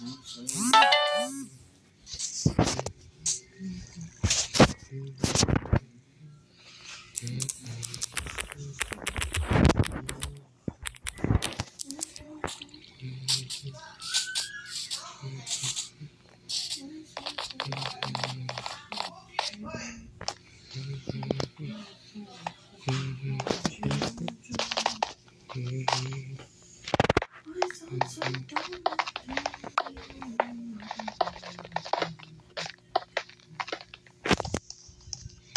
I don't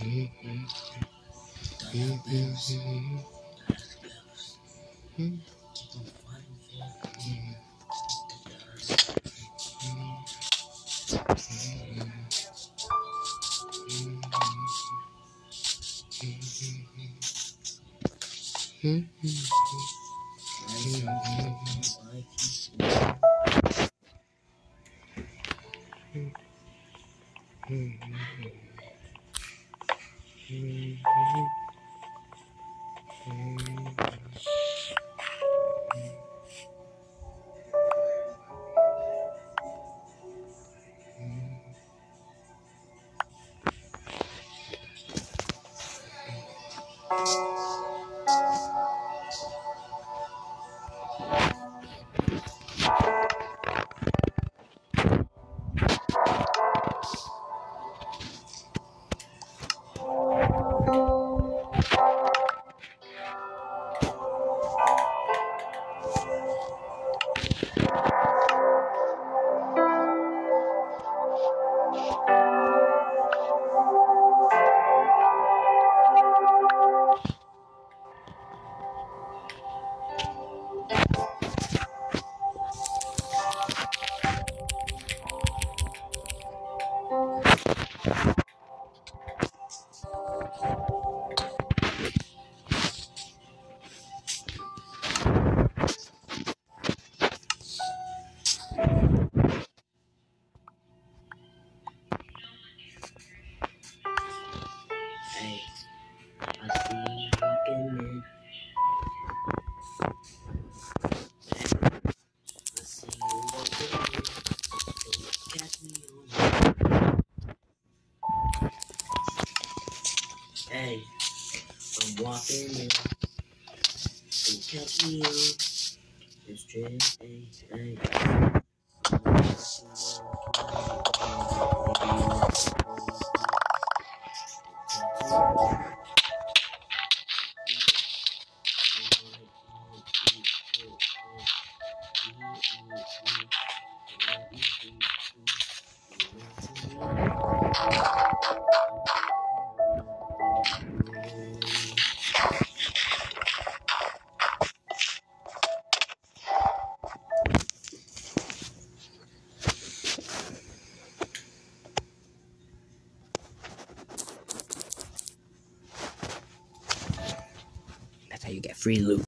Hey, I'm walking in. Don't catch me on. This trip, hey, hey. Get free loot.